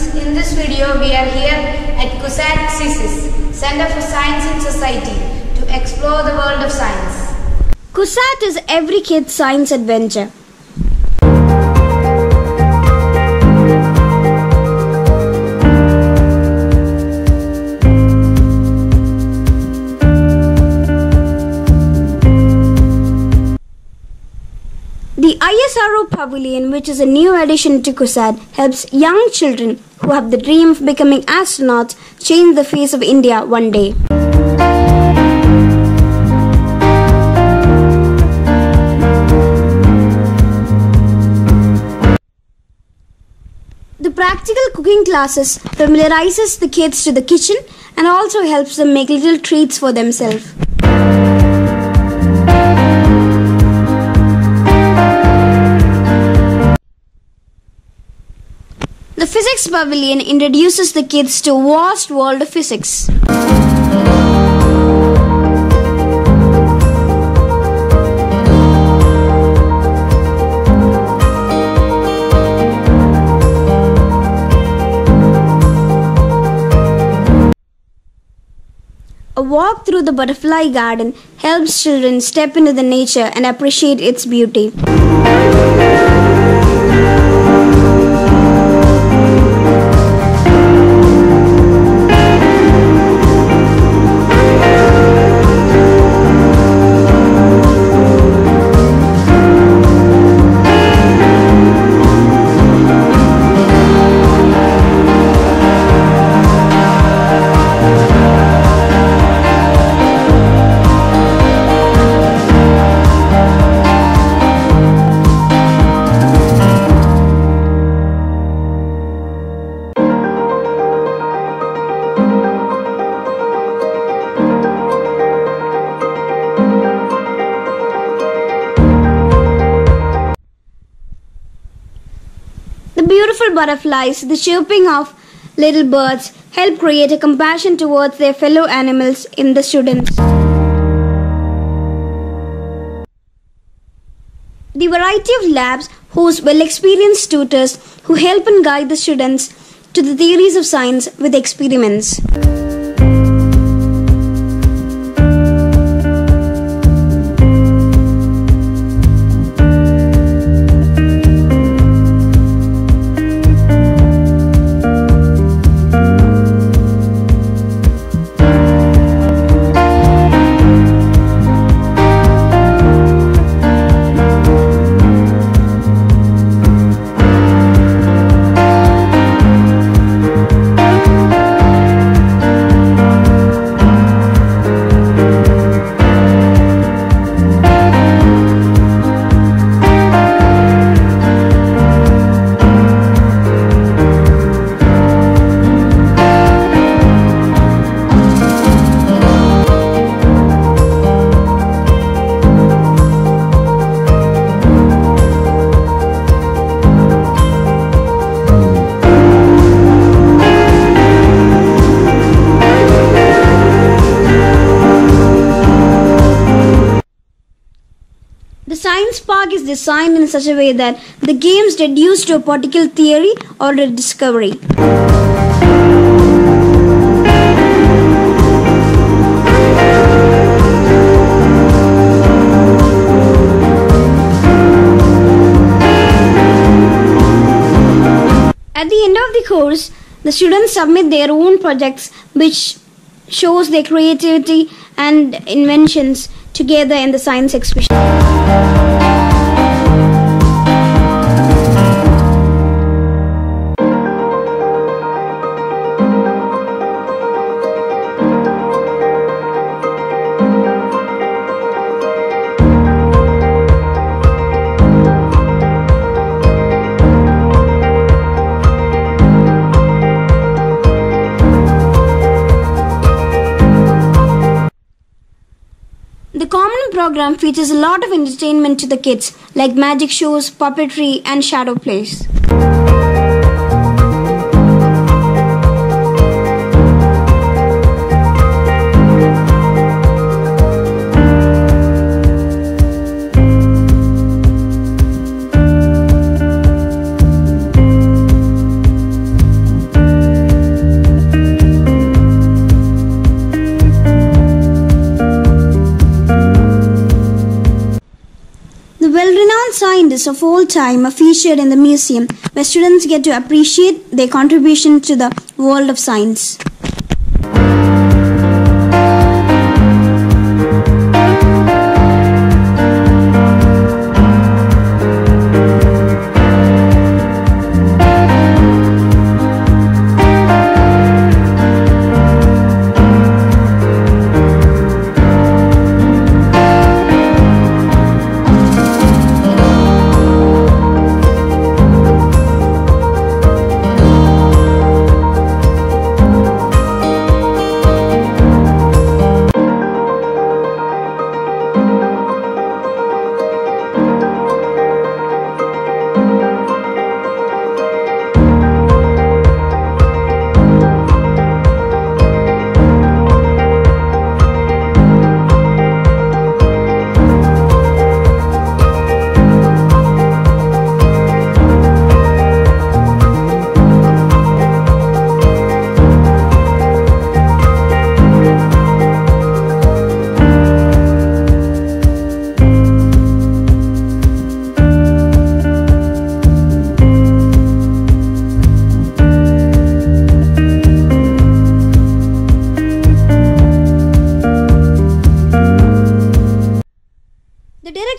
In this video, we are here at CUSAT CSIS, Center for Science and Society, to explore the world of science. CUSAT is every kid's science adventure. ISRO Pavilion, which is a new addition to CUSAT, helps young children who have the dream of becoming astronauts change the face of India one day. The practical cooking classes familiarizes the kids to the kitchen and also helps them make little treats for themselves. Physics Pavilion introduces the kids to vast world of physics. A walk through the butterfly garden helps children step into the nature and appreciate its beauty. Butterflies, the chirping of little birds help create a compassion towards their fellow animals in the students. The variety of labs host well experienced tutors who help and guide the students to the theories of science with experiments. The science park is designed in such a way that the games reduce to a particular theory or a discovery. At the end of the course, the students submit their own projects which shows their creativity and inventions together in the science exhibition. The program features a lot of entertainment to the kids, like magic shows, puppetry, and shadow plays. Scientists of all time are featured in the museum, where students get to appreciate their contribution to the world of science.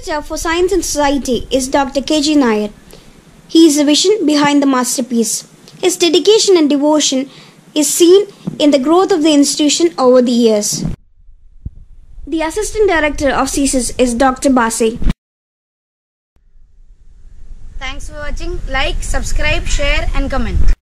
The director for Science and Society is Dr. K.G. Nair. He is the vision behind the masterpiece. His dedication and devotion is seen in the growth of the institution over the years. The assistant director of CSIS is Dr. Base. Thanks for watching. Like, subscribe, share and comment.